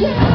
Yeah.